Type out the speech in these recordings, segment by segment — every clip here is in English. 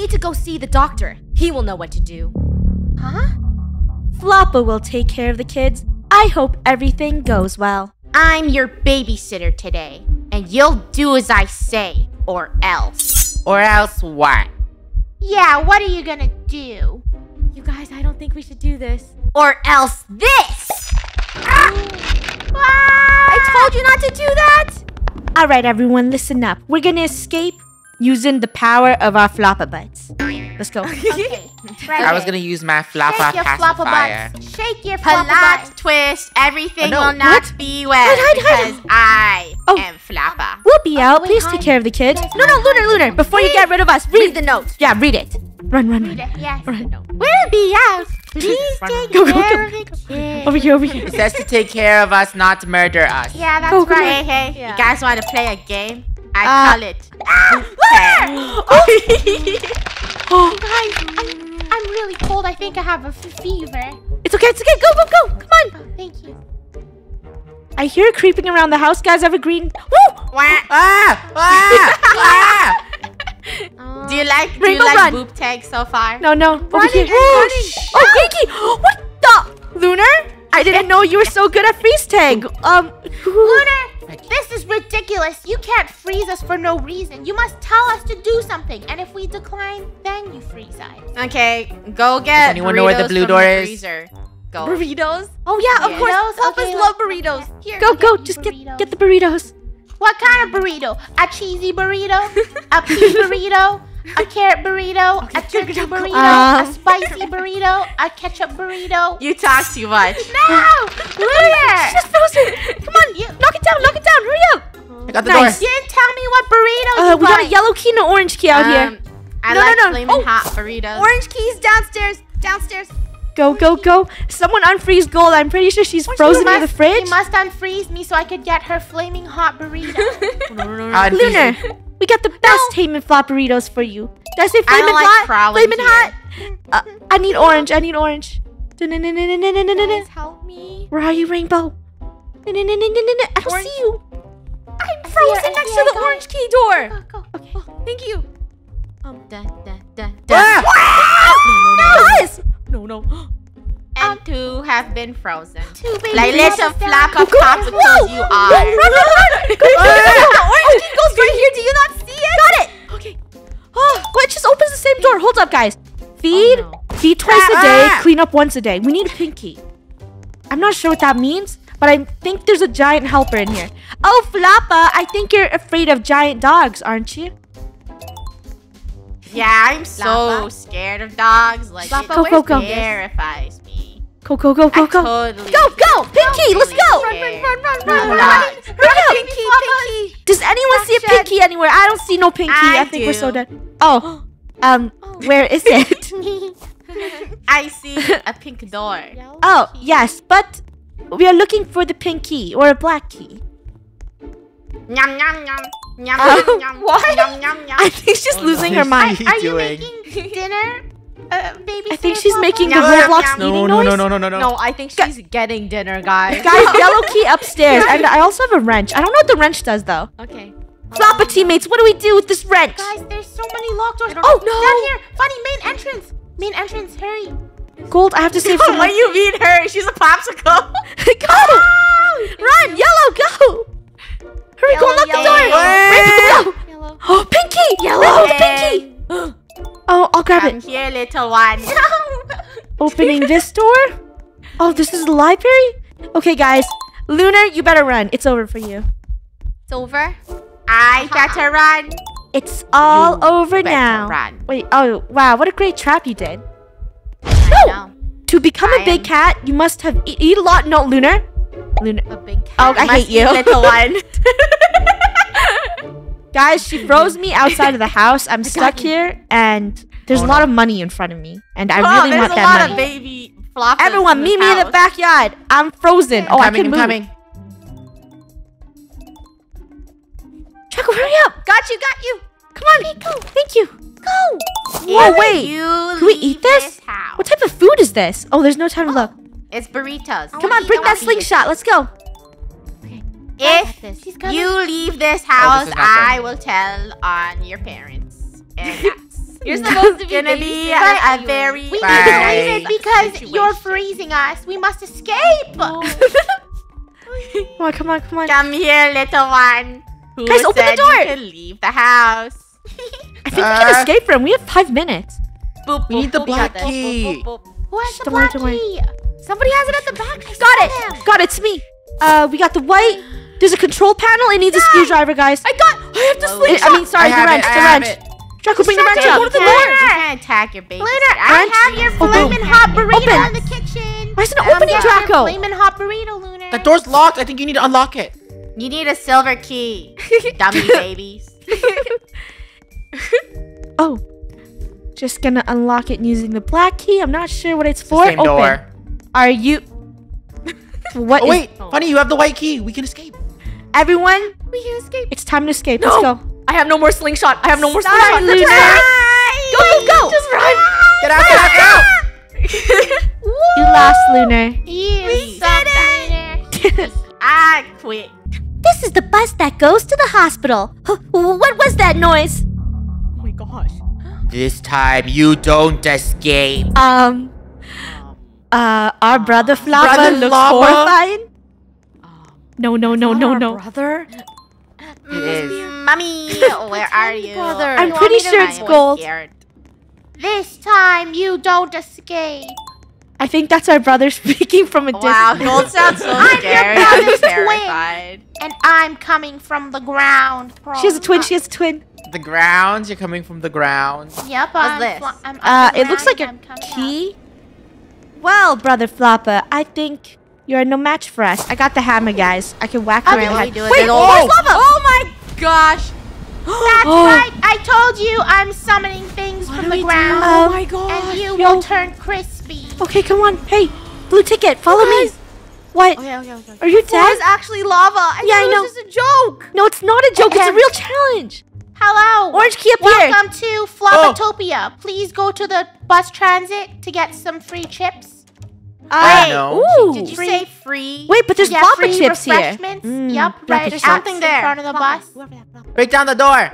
need to go see the doctor. He will know what to do. Huh? Floppa will take care of the kids. I hope everything goes well. I'm your babysitter today, and you'll do as I say, or else. Or else what? Yeah, what are you gonna do? You guys, I don't think we should do this. Or else this! Ah! I told you not to do that! All right, everyone, listen up. We're gonna escape using the power of our floppa butts. Let's go. Okay. I was gonna use my floppa Shake your floppa pacifier. butts. Shake your floppa Plot butts. twist, everything Oh, no. will not What? be well Hide, hide, hide. because I Oh. am floppa. We'll be oh, out. wait, Please hide. take care of the kids. No, no, Lunar. Lunar. Before you get rid of us, read the note. Yeah, read it. Run, run, Read run. it, Yes. Right. We'll be out. Please take Go, go, care go, of the. Over here, over here. It says to take care of us, not murder us. Yeah, that's Go, come right. Hey, hey, Yeah. you guys want to play a game? I Uh, call it. Oh, Guys, I'm, I'm really cold. I think I have a f- fever. it's okay, it's okay. Go, go, go. Come on. Oh, thank you. I hear it creeping around the house. Guys, have a green. Woo! Wah, ah, ah, ah. Uh, Do you like do you like run. boob tag so far? No, no. Over here. and Oh, oh, Pinky. What the? Lunar? I didn't know you were so good at freeze tag. Um, Lunar, this is ridiculous. You can't freeze us for no reason. You must tell us to do something, and if we decline, then you freeze us. Okay, go get. anyone know where the blue door the is? freezer. Go. Burritos? Oh yeah, of Burritos? course. Papa's Okay, love let's- burritos. Here, go, go. you Just get get the burritos. What kind of burrito? A cheesy burrito? a pea burrito? A carrot burrito? a turkey burrito? Um. a spicy burrito? A ketchup burrito? You talk too much. No! Lunar! She's frozen. Come on, You- knock it down, knock it down. Hurry up. I got the Nice. You didn't tell me what burrito Uh, you we got a yellow key and an orange key out door. here. Um, I No, no, like no. flaming Oh. hot burritos. Orange keys downstairs. Downstairs. Go, go, go. Someone unfreeze gold. I'm pretty sure she's frozen you in the fridge. You must unfreeze me so I could get her flaming hot burrito. I'd be- Lunar, we got the best Tame Flop burritos for you. Did I say don't like hot? here. hot. Uh, I need orange. I need orange. Guys, help me. Where are you, Rainbow? I don't Orange. see you. I'm frozen next to the orange key door. Oh, thank you. Um, dun, dun, dun, dun. Ah! Yes. No, no. And two have been frozen. Two baby Like little bubbles flap of popsicles you are. run, run, run. Orange goes right here. Do you not see it? Got it. Okay. Oh, it just opens the same door. Hold up, guys. Feed, Oh, no. feed twice a day, Ah. clean up once a day. We need a pinky. I'm not sure what that means, but I think there's a giant helper in here. Oh, Floppa, I think you're afraid of giant dogs, aren't you? Yeah, I'm so Floppa. scared of dogs. Like Floppa, it Go, go, go. terrifies me. Go, go, go, go, I go. totally Go, go, Pinky, let's go. Run, run, Run, run, run, run, run. Hurry up. Pinky, pinky. Does anyone see a Shed. pinky anywhere? I don't see no pinky. I, I think we're so do. dead. Oh, um, where is it? I see a pink door. oh, yes, but we are looking for the pink key or a black key. Yum yum yum. Yum Oh, yum yum. what? Yum yum yum. I think she's Oh, losing no. her mind. Are you doing? making dinner? Uh, baby I think she's Claus? making the Yum, yum, Roblox yum. eating No, noise. no, no, no, no, no, No, I think she's getting dinner, guys. Guys, yellow key upstairs, and I also have a wrench. I don't know what the wrench does though. Okay. Floppa teammates, what do we do with this wrench? Guys, there's so many locked doors. Oh, no. Down here. Funneh, main entrance. Main entrance, hurry. Gold, I have to save Why someone. you beat her? She's a popsicle. go! Run, yellow, go! Hurry, go Yellow, unlock the yellow, door! yellow. Rainbow, go! Yellow. Oh, Pinky! Yellow! Oh, Pinky! Oh, I'll grab Come it. Little one. Opening this door? Oh, this is the library? Okay, guys. Lunar, you better run. It's over for you. It's over. I better run. It's all You over now. run. Wait, oh, wow, what a great trap you did. I know. To become a I big am- cat, you must have e- eat a lot. No, Lunar. Lunar. A big cat. Oh, I must hate you. Little one. Guys, she froze me outside of the house. I'm stuck here, and there's Oh, a lot no. of money in front of me, and I oh, really there's want a that lot money. of baby floppas. Everyone, meet me in the backyard. I'm frozen. Oh, I coming, can I'm move. coming. Draco, hurry up! Got you, got you. Come on, go. Thank you. Go. Whoa, If wait. You Can we eat leave this? What type of food is this? Oh, there's no time to look. It's burritos. Come on, bring that slingshot. Let's go. If you leave this Oh, house, is not done. I will tell on your parents. And that's You're supposed to be Gonna be a, a very We need to Bye. leave it because Situation. you're freezing us. We must escape. come on, come on, come on. Come here, little one. Who Guys, open the door. You can leave the house. I think we can Uh, escape from. We have five minutes. Boop, We need the boop, black boop, boop, key. boop, boop, boop. Who has Shh, the black worry. key? Somebody has it at the back. I Got it. them. Got it. It's me. Uh, we got the white. There's a control panel. It needs a screwdriver, guys. I got. I have the Whoa. slingshot. I mean, sorry, I the wrench. it, The wrench. it. Draco, bring the wrench up. Go to the You can't attack your baby. Lunar, I Wrench. have your Open. flaming hot burrito Open. in the kitchen. Why isn't it Come opening, get your Draco? Flaming hot burrito, Lunar. The door's locked. I think you need to unlock it. You need a silver key. Dummy babies. Oh. Just gonna unlock it using the black key. I'm not sure what it's It's for. the same Open. door. Are you? What Oh is- wait, honey, you have the white key. We can escape. Everyone, We can escape. it's time to escape. No. Let's go. I have no more slingshot. I have no more Sorry, slingshot. Luna. Go, go, go. Just run. Get out! Get out! Get out! You lost, Lunar. You suck, Lunar. I quit. This is the bus that goes to the hospital. What was that noise? Oh my gosh. This time you don't escape. Um, uh, our brother Floppa Brother looks Floppa? horrifying. No, no, no, no, no. Brother. It is. Mommy, where are you? brother. I'm You pretty sure it's gold. scared. This time you don't escape. I think that's our brother speaking from a distance. Wow, distance. Gold sounds so I'm your brother's I'm twin. terrified. And I'm coming from the ground. She has a twin. She has a twin. The grounds. You're coming from the ground. Yep, I'm, this? I'm Uh, up the it looks like a and I'm coming up. key. Well, brother Floppa, I think you're no match for us. I got the hammer, guys. I can whack Okay, around. let like- me do it. Wait, Then oh, lava? Oh my gosh. That's Oh. right. I told you I'm summoning things from the ground. Um, Oh my gosh. and you yo. will turn crispy. Okay, come on. Hey, blue ticket, follow me. What? Okay, okay, okay. Are you Floor dead? is actually lava. I Yeah, thought I it know. was just a joke. No, it's not a joke. It's a real challenge. Hello. Orange key up here. Welcome to Flopatopia. Please go to the bus transit to get some free chips. Uh, no. Ooh. Did Wait, but there's yeah, Floppa free chips here. Mm, Yep, right. chips. Something Something there. there. in front of the bus. Break down the door.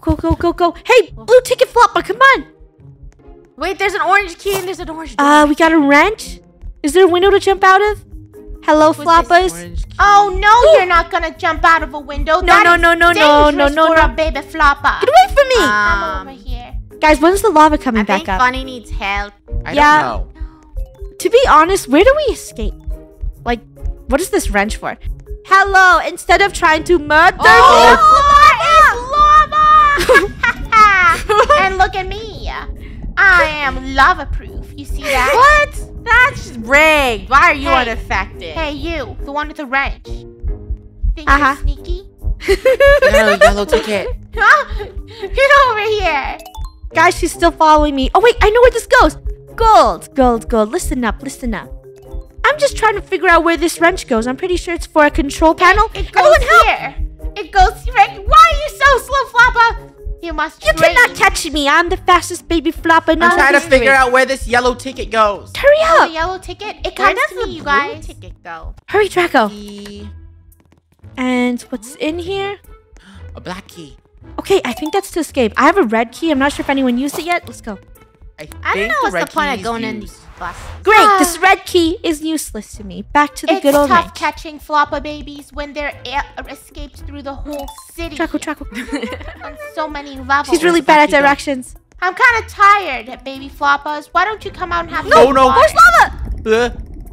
Go, go, go, go. Go. Hey, blue ticket Floppa, come on. Wait, there's an orange key and there's an orange door. Uh, we got a wrench. Is there a window to jump out of? Hello, Floppas. Oh no, you're not gonna jump out of a window. No, That no, is no, no, no, no, dangerous no, for no. a baby floppa. Get away from me. Come Um, over here. Guys, when's the lava coming I back think up? Funneh needs help. I Yeah. don't know. To be honest, where do we escape? Like, what is this wrench for? Hello, instead of trying to murder Oh, lava! and look at me. I am lava proof. You see that? What? That's rigged. Why are you Hey. Hey, you, the one with the wrench. Think Uh-huh. you're sneaky? Yellow, yellow ticket. Huh? Get over here. Guys, she's still following me. Oh, wait, I know where this goes. Gold, gold, gold. Listen up, listen up. I'm just trying to figure out where this wrench goes. I'm pretty sure it's for a control panel. It oh, goes Everyone help! here. It goes right. Why are you so slow, Floppa? You must You train. cannot catch me. I'm the fastest baby floppa in I'm all trying to figure out where this yellow ticket goes. Hurry Oh, the up. yellow ticket. It Where comes does to the me, you blue guys. ticket go? Hurry, Draco. Key. And what's in here? A black key. Okay, I think that's to escape. I have a red key. I'm not sure if anyone used it yet. Let's go. I, I don't know what's the point of is going in used. these buses. Great, Ah. this red key is useless to me. Back to the It's good old tough wrench. catching floppa babies when they're escaped through the whole city Draco, Draco. on so many levels. She's really bad at directions. I'm kind of tired, baby floppas. Why don't you come out and have No, some no. water? Where's lava? Uh,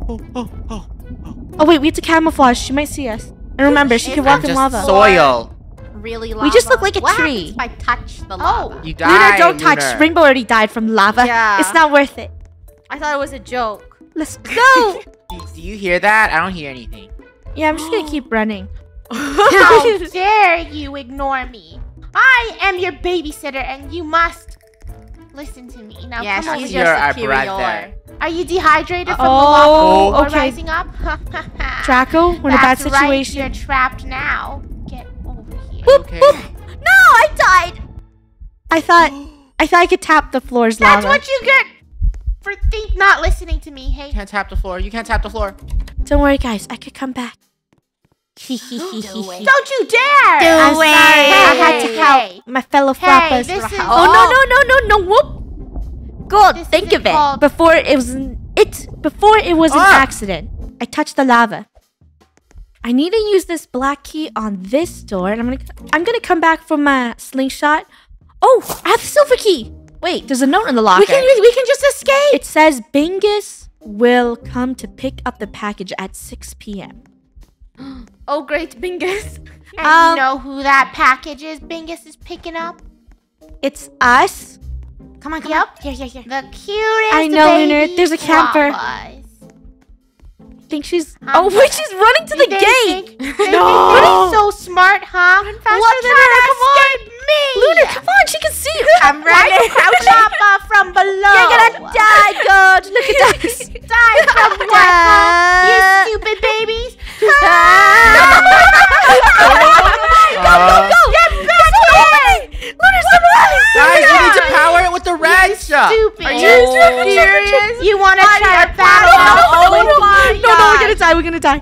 oh, oh, oh, oh. Oh wait, we have to camouflage. She might see us. And remember, she can walk in lava. soil. Really lava. We just look like a what tree. happens if I touch the Oh. lava? You Lunar, die. don't touch. Lunar. Rainbow already died from lava. Yeah. It's not worth it. I thought it was a joke. Let's go. Do, do you hear that? I don't hear anything. yeah, I'm just gonna keep running. How dare you ignore me? I am your babysitter, and you must listen to me. Now, yeah, come she's here. You're your our superior. brother. Are you dehydrated from Oh, the lava or okay. rising up? Draco, we're in a bad That's right, situation. you're trapped now. Get over here. Boop, Okay. boop. No, I died. I thought I thought I could tap the floor's That's lava. what you get for think not listening to me. Hey, You can't tap the floor. You can't tap the floor. Don't worry, guys. I could come back. Don't Don't you dare! Do I'm it. sorry. I had to help hey. my fellow Hey, floppas. this is- oh no no no no no whoop! Gold, This think of it. Before it was an, it before it was an Ah. accident. I touched the lava. I need to use this black key on this door, and I'm gonna I'm gonna come back for my slingshot. Oh, I have the silver key. Wait, there's a note in the locker. We can we can just escape. It says Bingus will come to pick up the package at 6 p.m. Oh, great, Bingus. And Um, you know who that package is Bingus is picking up? It's us. Come on, come Yep. on. Here, here, here. The cutest I know, Lunar. There's a camper. I think she's. Oh, wait, she's running to the They gate. think- they No. you're so smart, huh? Run faster Look than her, come on. me. Lunar, come on, she can see you. I'm running. Crouch up uh, from below. You're gonna die, God. Look at that. Die from what, huh? You stupid babies. go, go, go, Uh, Get back here. Lunar, stop running. guys, we need to power it with the red stuff. Stupid. Are you you serious? You want to try to battle? Oh, Oh, no, my no, no, we're gonna die. We're gonna die.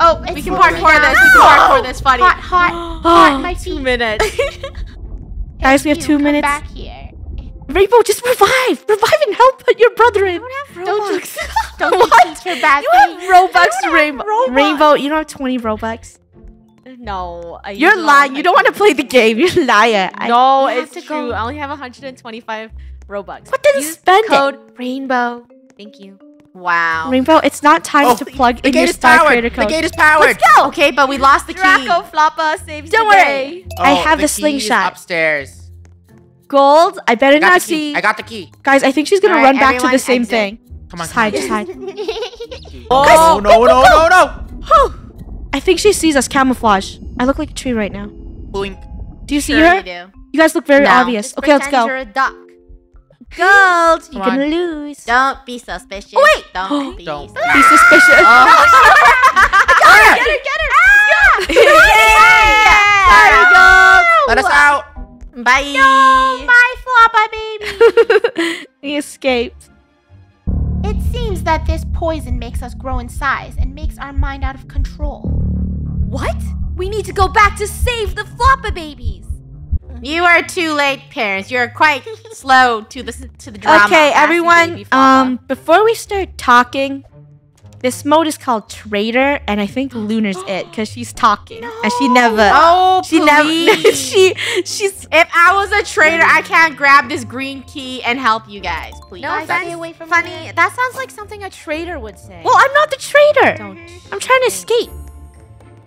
Oh, it's We can moving parkour now. this. We can parkour this, buddy. Hot, hot, hot. My Two minutes. Guys, we have You, two minutes. Back here. Rainbow, just revive. Revive and help your brother in. Don't you, don't you What? teach her You have. Robux, Rainbow. Rainbow, you don't have 20 Robux. no. I You're it lying. You don't want to play the game. You're. I- No, You it's true. go- I only have 125 Robux. What did Use spend it? code Rainbow. Thank you. Wow. Rainbow, it's not time Oh, to plug the in your gate is Star powered. Creator The gate is powered. Let's go. Okay, but we lost the key. Draco Floppa saves Don't the worry. day. I Oh, have the, key is slingshot. upstairs. Gold, I better I not see. I got the key. Guys, I think she's gonna run back to the same exit. thing. Come on. Just come hide, just hide. Oh no no no no! I think she sees us camouflage. I look like a tree right now. Blink. Do you see her? you do. You guys look very No. obvious. Just Okay, let's pretend go. You're a duck. Gold, you're gonna lose. Don't be suspicious. Oh, wait. Don't be. Don't. Be suspicious. Oh. Get her, get her. Ah! Sorry, Gold. Let us out. Bye. No, my floppa baby. he escaped. It seems that this poison makes us grow in size and makes our mind out of control. What? We need to go back to save the Floppa babies. You are too late, parents. You're quite slow to the to the drama. okay, everyone. baby Um, before we start talking, this mode is called Traitor, and I think Lunar's it because she's talking and she never. Oh, she never. she she's. If I was a traitor, I can't grab this green key and help you guys, please. No, stay away from me. funny. her. That sounds like something a traitor would say. Well, I'm not the traitor. don't. I'm trying to escape.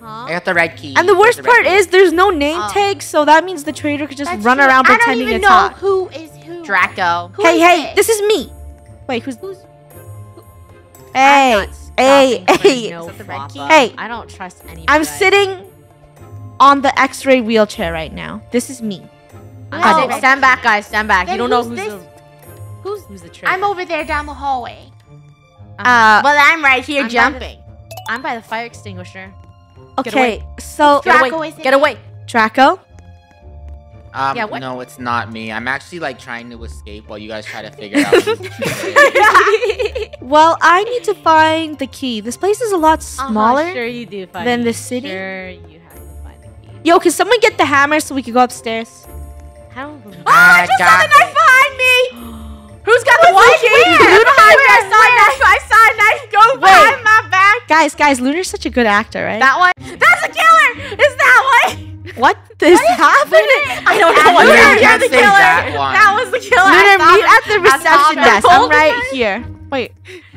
Huh? I got the red key. And the worst There's red part key. is there's no name Oh. tag, so that means the traitor could just That's run true. around I don't pretending even to know talk. who is who. Draco. Who hey, is hey, it? this is me. Wait, who's? Who's? Hey, hey, hey. No, the red key? Hey. I don't trust any. I'm sitting on the X-ray wheelchair right now. This is me. stand, Oh. stand back, guys. Stand back. Then you don't know who's who's this? the who's who's the traitor. I'm over there down the hallway. Uh, well, I'm right here I'm by the- jumping. I'm by the fire extinguisher. Get okay, so Get Draco away. isn't Get away. Draco. Um, Yeah, what? No, it's not me. I'm actually like trying to escape while you guys try to figure out. who's Well, I need to find the key. This place is a lot smaller. Uh-huh, sure you do. Funneh. than the city? Sure you have to find the key. Yo, can someone get the hammer so we can go upstairs? I don't believe. I got it. behind me. Who's got the white key? Who's behind me? I saw a knife. I saw a knife go behind my back. Guys, guys, Lunar's such a good actor, right? That one. That's a killer. Is that one? what is happening? I don't know what Lunar, you're you can't the killer. that one. That was the killer. Lunar, I saw meet at the reception that. desk. I'm right it. here. Wait,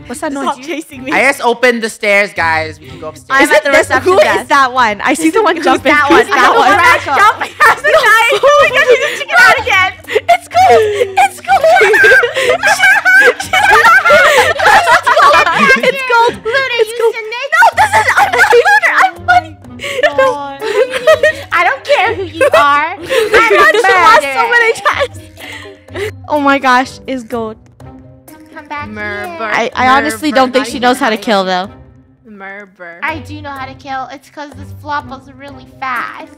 what's that noise? Stop chasing me. I just opened the stairs, guys. We can go upstairs. I'm Is at it the this? reception Who is desk. that one? I see the one Who's jumping. that one? Who's That one. Draco. Jumping has the knife. Oh my god, he just took it out again. It's cool. It's cool. it's gold. Lunar, It's you cool. snake. No, this is. I'm not Lunar. I'm funny. I don't care who you are. I I'm watched a the lost so many times. Oh my gosh, it's gold. Come back Murder. here. I, I honestly Murder, don't think she knows how to kill though. Murder. I do know how to kill. It's because this floppa's really fast.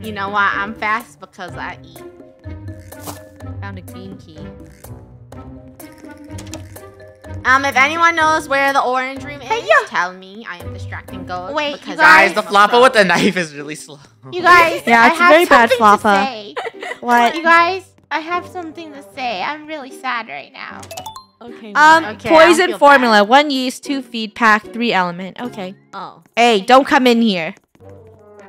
You know why I'm fast? Because I eat. Found a green key. Um, if anyone knows where the orange room is, tell me. I am distracting Ghost. Wait, you because guys- Guys, the floppa with the knife is really slow. You guys, Yeah, it's a have very bad something floppa. What? You guys, I have something to say. I'm really sad right now. Okay. Um, Okay, poison feel formula. One yeast, two feed, pack, three element. Okay. oh. Hey, don't come in here.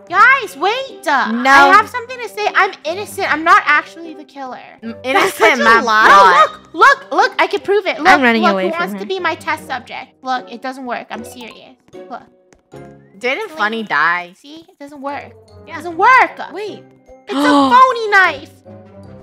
Guys, wait. Uh, No. I have something to say. I'm innocent. I'm not actually the killer. M- such Innocent, a my lie. God. Look, look, look. I can prove it. Look, I'm running look, away who from wants her. to be my test subject? Look, it doesn't work. I'm serious. Look, Didn't Funneh die? see? It doesn't work. Yeah. It doesn't work. Wait. It's a phony knife.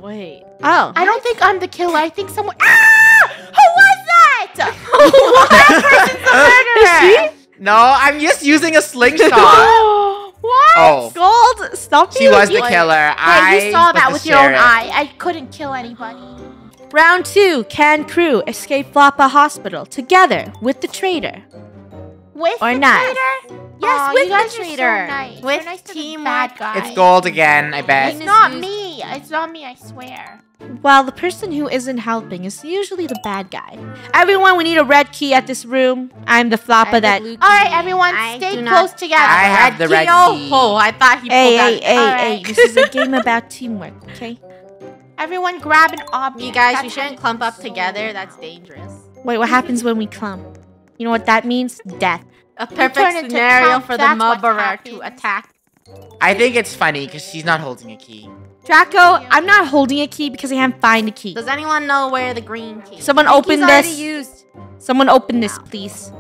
Wait. Oh. I don't think I'm the killer. I think someone. Ah! Who was that? that person's the murderer. No, I'm just using a slingshot. what? oh, Gold, stop she being was the killer. Hey, I you saw that with your own eye. I couldn't kill anybody. Round two, can crew escape Floppa Hospital together with the traitor. With Or the not. traitor? Yes, Aw, with you guys the are so traitor. nice. With You're nice to the bad guy. It's gold again, I bet. It's not me. It's not me. I swear. While the person who isn't helping is usually the bad guy. Everyone, we need a red key at this room. I'm the Floppa that. All right, everyone, I stay close not together. I have the red key. oh, I thought he Hey, pulled hey, out. hey, All hey! right. This is a game about teamwork, okay? Everyone, grab an object. You guys, That's we shouldn't clump up solve together. it. That's dangerous. Wait, what happens when we clump? You know what that means? Death. A perfect scenario clump, for the that's murderer to attack. I think it's funny because she's not holding a key. Draco, I'm not holding a key because I can't find a key. Does anyone know where the green key? Someone open this. used. Someone open this, please.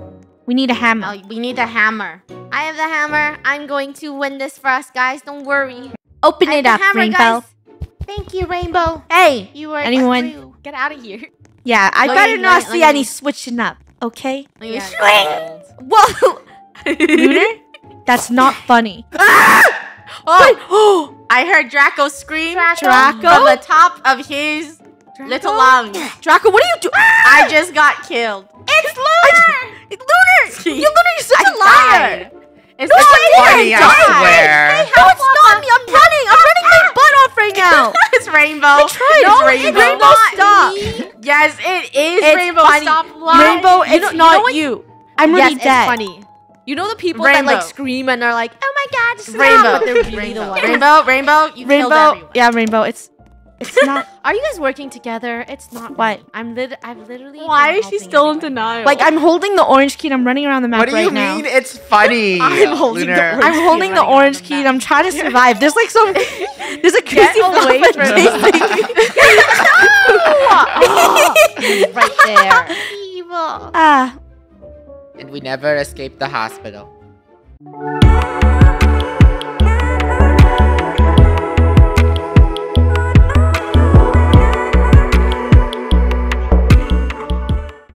We need a hammer. Oh, we need a hammer. I have the hammer. I'm going to win this for us, guys. Don't worry. Open I it up, hammer, Rainbow. guys. Thank you, Rainbow. Hey, You were Anyone? true. Get out of here. yeah, I better not see any switching up, okay? Yeah. Whoa! Lunar? That's not funny. Ah! Oh, I heard Draco scream Draco? from the top of his little lungs. Draco, what are you doing? I just got killed. It's Lunar! Lunar! You Lunar, you're such I a liar! died. It's No, I didn't Funneh, I swear. No, it's not me. I'm running. I'm running my butt off right now. it's Rainbow. tried. No, It's Rainbow. Rainbow, stop. me. Yes, it is It's Rainbow. funny. Stop lying. Rainbow, You it's know- you not know you. I'm yes, really it's funny. You know the people that like scream and are like, "Oh my god, stop!" Rainbow. But they're really the Rainbow. one. Rainbow, Rainbow, you killed Rainbow, everyone. yeah, Rainbow. It's it's not Are you guys working together? It's not. What? me. I'm lit. I've literally. Why is she still in denial? like I'm holding the orange key and I'm running around the map What do right you now. mean? It's funny. I'm holding the orange I'm key holding and the orange key map. and I'm trying to survive. There's like some there's a Get crazy away floppa from chasing me. right there. Evil. Ah, And we never escaped the hospital.